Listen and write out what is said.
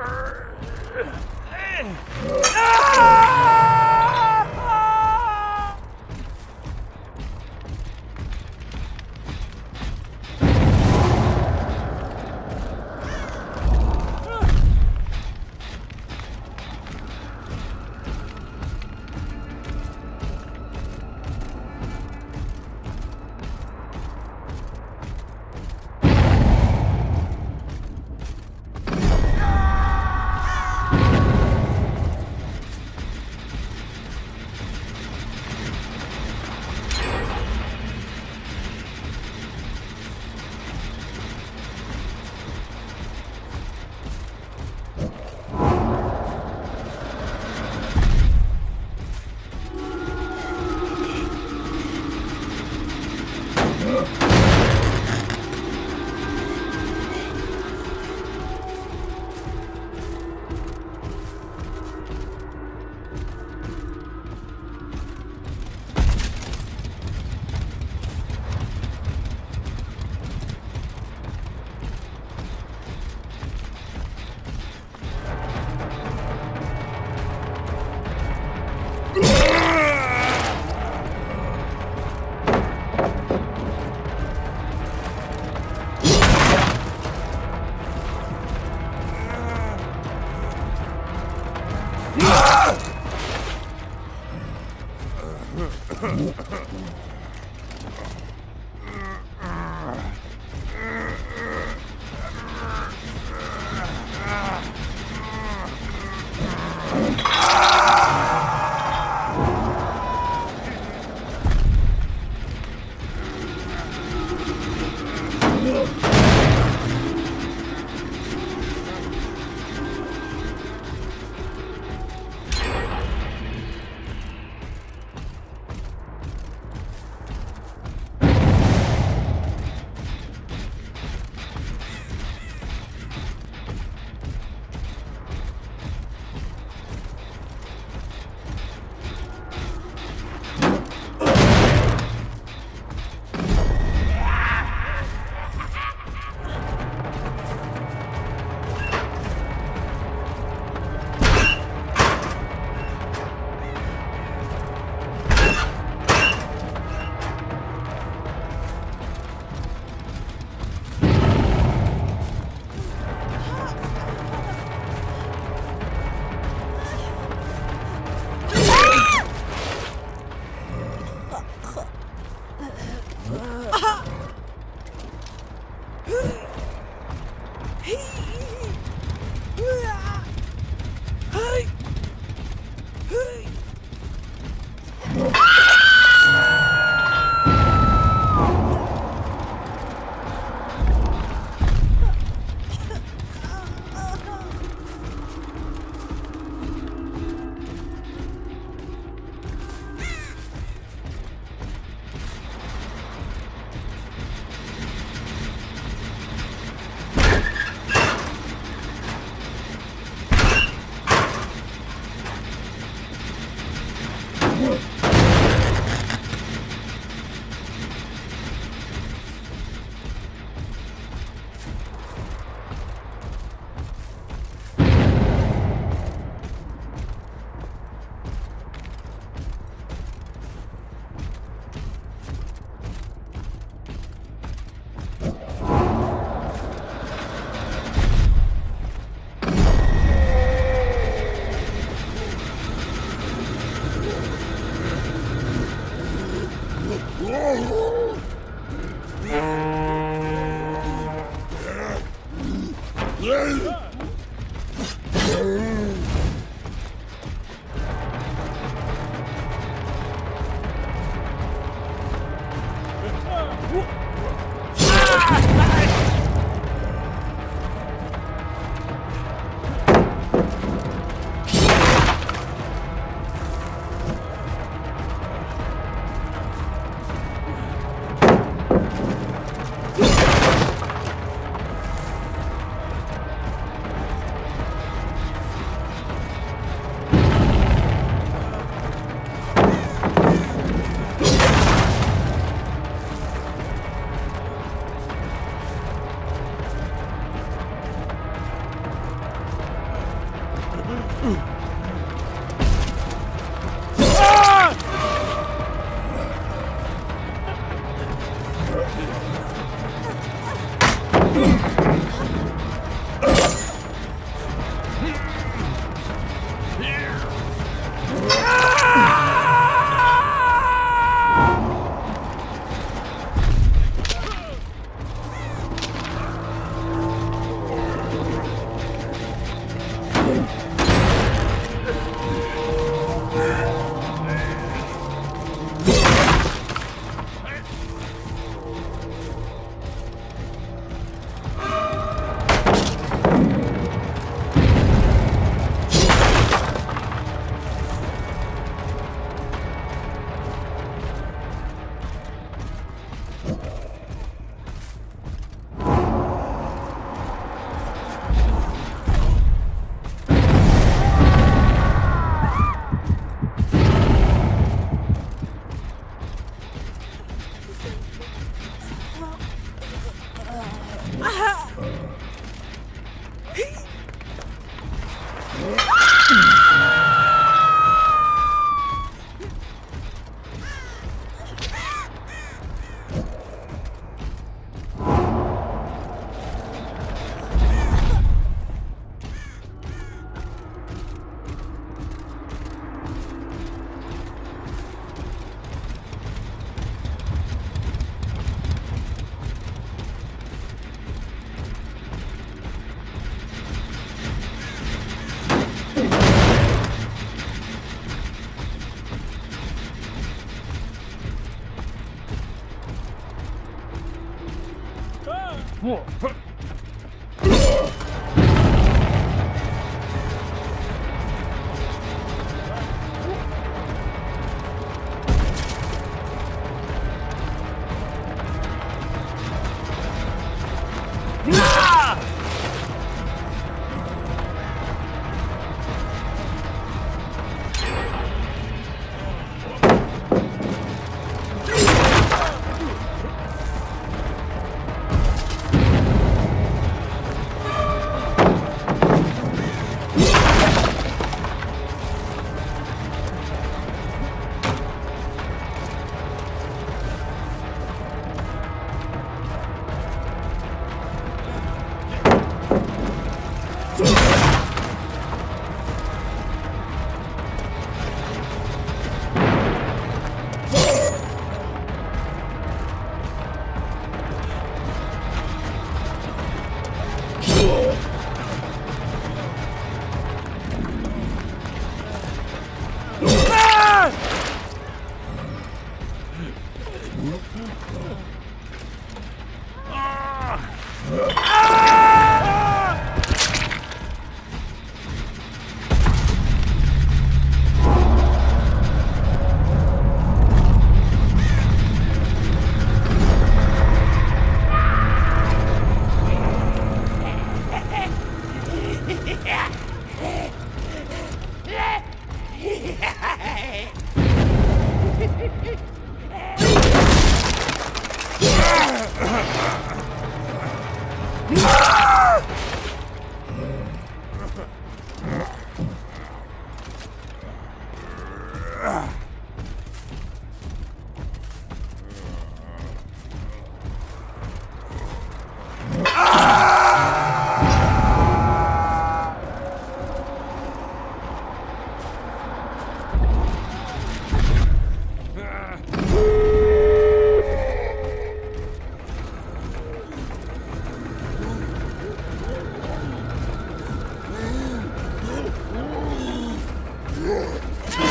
Ah! Summer. Uh -huh. Ugh.